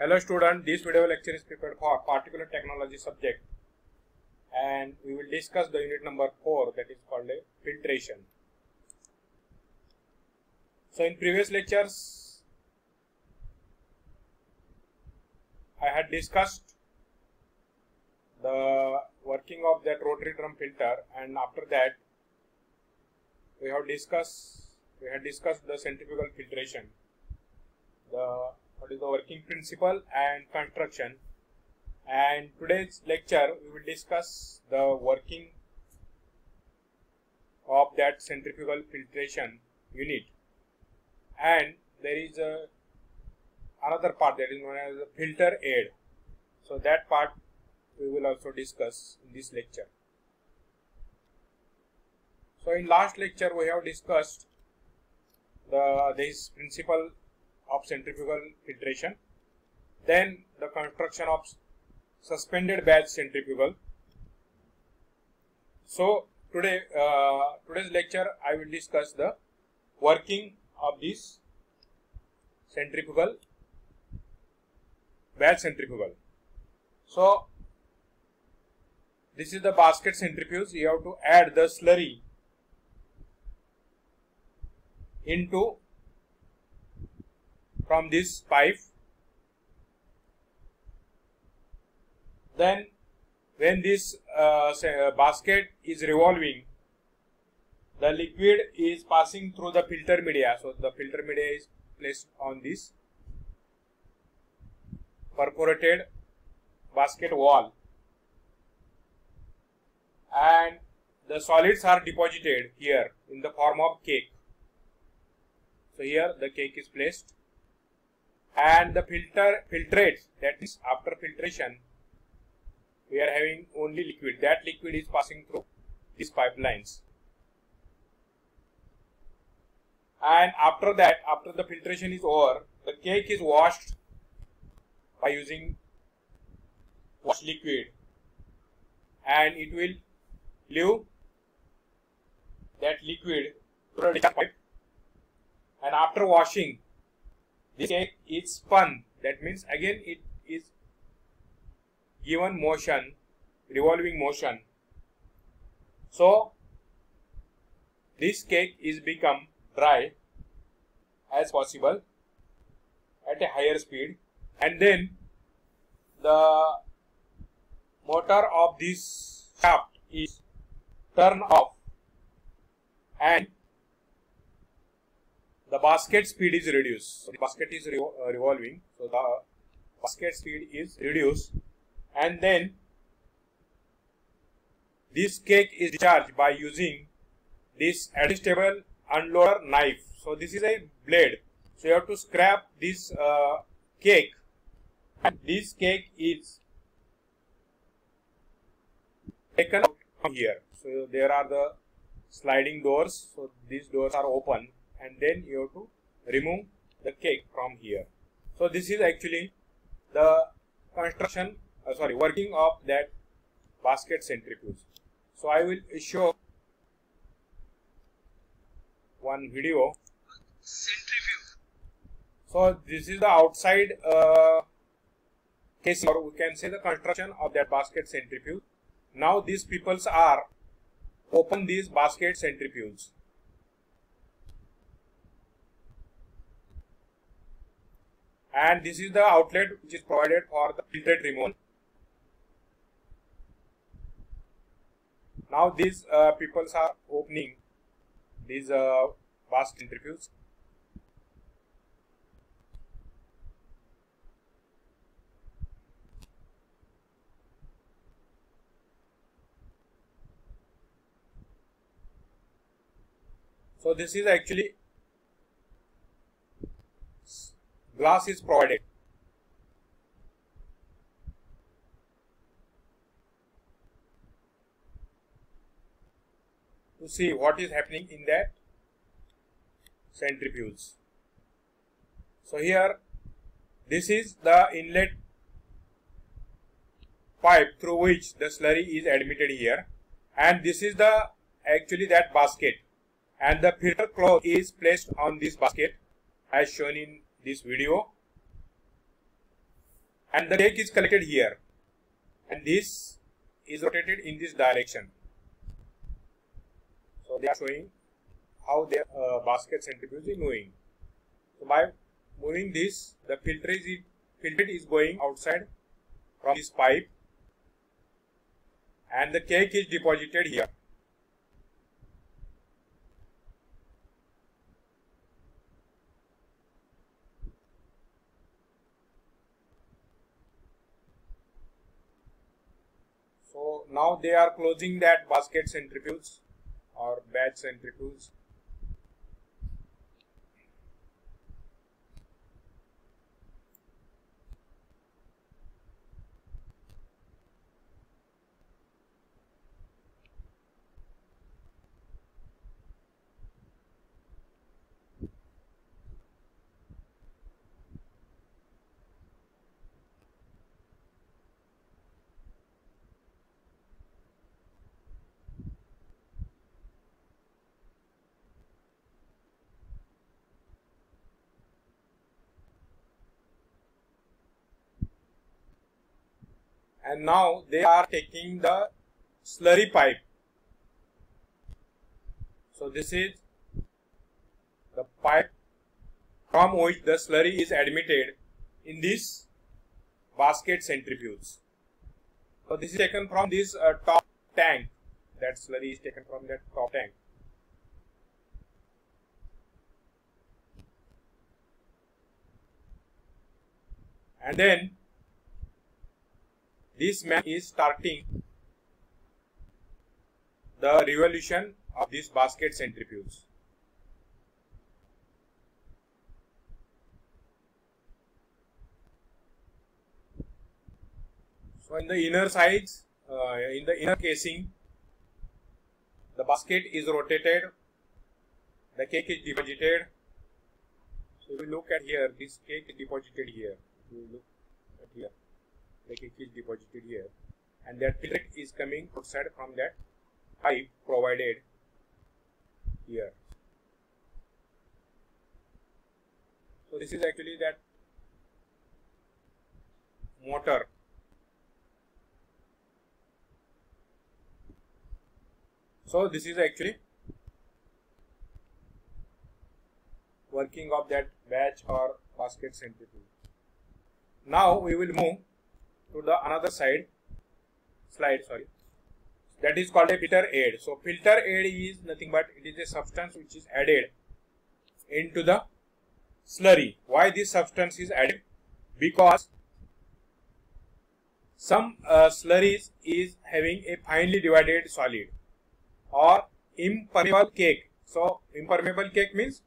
Hello student, this video lecture is prepared for particle technology subject. And we will discuss the unit number 4 that is called a filtration. So in previous lectures I had discussed the working of that rotary drum filter. And after that we have discussed we had discussed the centrifugal filtration. The what is the working principle and construction. And today's lecture we will discuss the working of that centrifugal filtration unit. And there is a another part that is known as the filter aid. So that part we will also discuss in this lecture. So in last lecture we have discussed the this principle of centrifugal filtration. Then the construction of suspended batch centrifugal. So today uh, today's lecture I will discuss the working of this centrifugal batch centrifugal. So this is the basket centrifuge. You have to add the slurry into from this pipe. Then when this uh, uh, basket is revolving the liquid is passing through the filter media. So the filter media is placed on this perforated basket wall. And the solids are deposited here in the form of cake. So here the cake is placed and the filter filtrates that is after filtration we are having only liquid. That liquid is passing through these pipelines. And after that after the filtration is over the cake is washed by using wash liquid. And it will leave that liquid through the pipe. And after washing this cake is spun. That means again it is given motion, revolving motion. So this cake is become dry as possible at a higher speed and then the motor of this shaft is turned off and the basket speed is reduced. So the basket is re uh, revolving. So the basket speed is reduced and then this cake is discharged by using this adjustable unloader knife. So this is a blade. So you have to scrap this uh, cake and this cake is taken out from here. So there are the sliding doors. So these doors are open and then you have to remove the cake from here. So this is actually the construction, uh, sorry, working of that basket centrifuge. So I will show one video. Centrifuge. So this is the outside uh, casing or we can say the construction of that basket centrifuge. Now these peoples are open these basket centrifuges and this is the outlet which is provided for the filtered removal. Now these uh, peoples are opening these uh, vast centrifuges. So this is actually glass is provided. to see what is happening in that centrifuge. So here this is the inlet pipe through which the slurry is admitted here and this is the actually that basket and the filter cloth is placed on this basket as shown in this video and the cake is collected here and this is rotated in this direction. So they are showing how the uh, basket centrifuge is moving. So by moving this, the filtrate is, filtrate is going outside from this pipe and the cake is deposited here. So now they are closing that basket centrifuge or batch centrifuge and now they are taking the slurry pipe. So this is the pipe from which the slurry is admitted in this basket centrifuges. So this is taken from this uh, top tank. That slurry is taken from that top tank. And then this man is starting the revolution of this basket centrifuge. So in the inner sides, uh, in the inner casing, the basket is rotated, the cake is deposited. So we look at here, this cake is deposited here. We look at here like it is deposited here and that filtrate is coming outside from that pipe provided here. So this is actually that motor So this is actually working of that batch or basket centrifuge. Now we will move to the another side. Slide sorry. That is called a filter aid. So filter aid is nothing but it is a substance which is added into the slurry. Why this substance is added? Because some uh, slurries is having a finely divided solid or impermeable cake. So impermeable cake means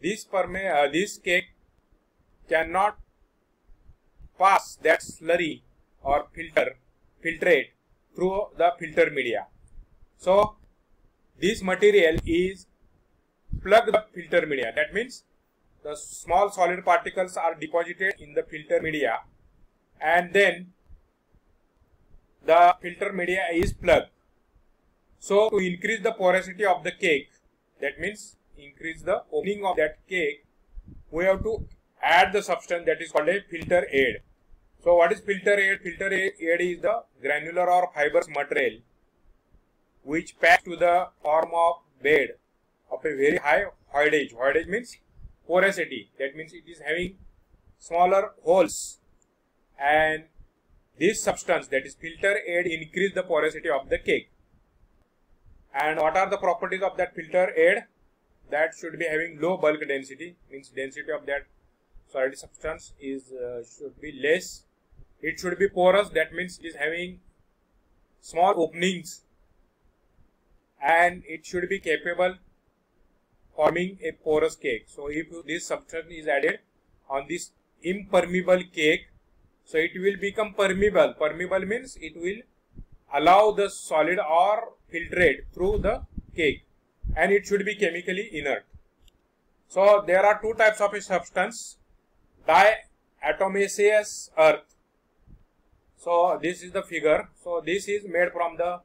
this perme uh, this cake cannot pass that slurry or filter filtrate through the filter media. So this material is plug the filter media. That means the small solid particles are deposited in the filter media and then the filter media is plugged. So to increase the porosity of the cake, that means increase the opening of that cake, we have to add the substance that is called a filter aid. So what is filter aid? Filter aid is the granular or fibrous material which packs to the form of bed of a very high voidage. Voidage means porosity. That means it is having smaller holes and this substance that is filter aid increase the porosity of the cake. And what are the properties of that filter aid? That should be having low bulk density means density of that solid substance is uh, should be less it should be porous that means it is having small openings. And it should be capable forming a porous cake. So if this substance is added on this impermeable cake so it will become permeable. Permeable means it will allow the solid or filtrate through the cake. And it should be chemically inert. So there are two types of a substance. Diatomaceous earth so this is the figure. So this is made from the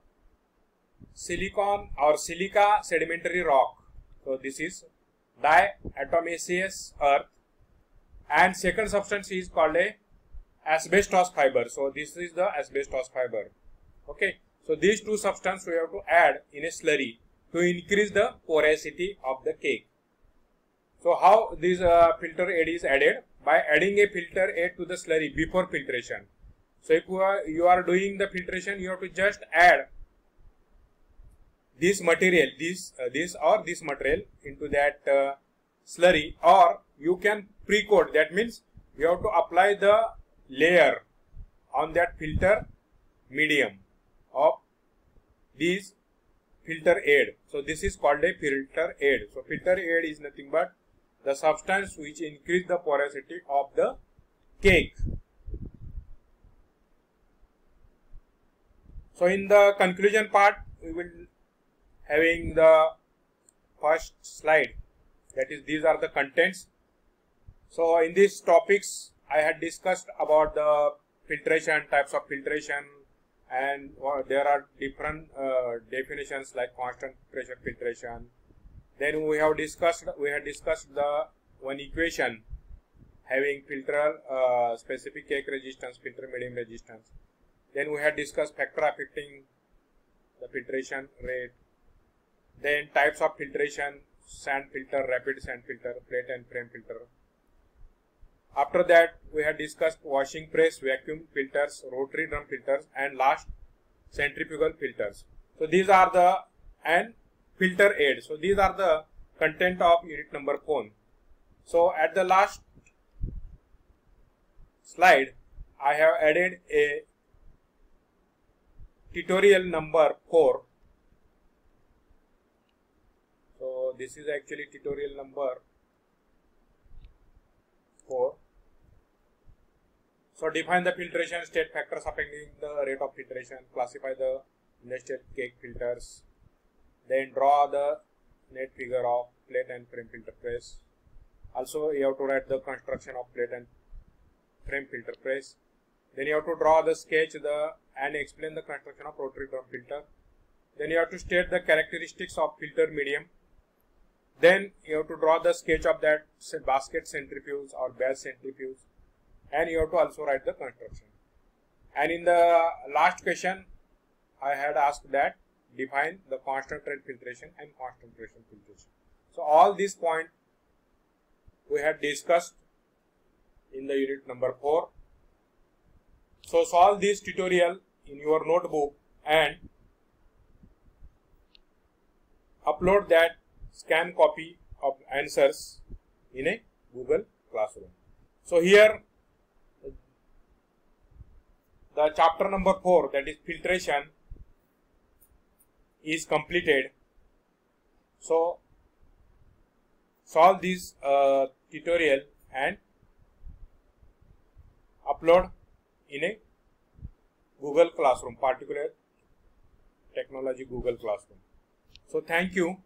silicon or silica sedimentary rock. So this is diatomaceous earth and second substance is called a asbestos fiber. So this is the asbestos fiber. Okay. So these two substances we have to add in a slurry to increase the porosity of the cake. So how this uh, filter aid is added? By adding a filter aid to the slurry before filtration. So if you are, doing the filtration, you have to just add this material, this, uh, this or this material into that uh, slurry or you can pre-coat. That means you have to apply the layer on that filter medium of this filter aid. So this is called a filter aid. So filter aid is nothing but the substance which increase the porosity of the cake. So in the conclusion part, we will having the first slide. That is, these are the contents. So in these topics, I had discussed about the filtration, types of filtration, and there are different uh, definitions like constant pressure filtration. Then we have discussed, we had discussed the one equation having filter uh, specific cake resistance, filter medium resistance. Then we had discussed factor affecting the filtration rate. Then types of filtration, sand filter, rapid sand filter, plate and frame filter. After that, we had discussed washing press, vacuum filters, rotary drum filters, and last centrifugal filters. So these are the and filter aid. So these are the content of unit number 4. So at the last slide, I have added a tutorial number 4. So this is actually tutorial number 4. So define the filtration state factors affecting the rate of filtration, classify the industrial cake filters, then draw the net figure of plate and frame filter press. Also you have to write the construction of plate and frame filter press. Then you have to draw the sketch the and explain the construction of rotary drum filter. Then you have to state the characteristics of filter medium. Then you have to draw the sketch of that basket centrifuge or batch centrifuge and you have to also write the construction. And in the last question, I had asked that define the constant rate filtration and pressure filtration. So all these points we had discussed in the unit number 4. So solve this tutorial in your notebook and upload that scan copy of answers in a Google Classroom. So here the chapter number 4 that is filtration is completed. So solve this uh, tutorial and upload in a Google Classroom, particular technology Google Classroom. So thank you.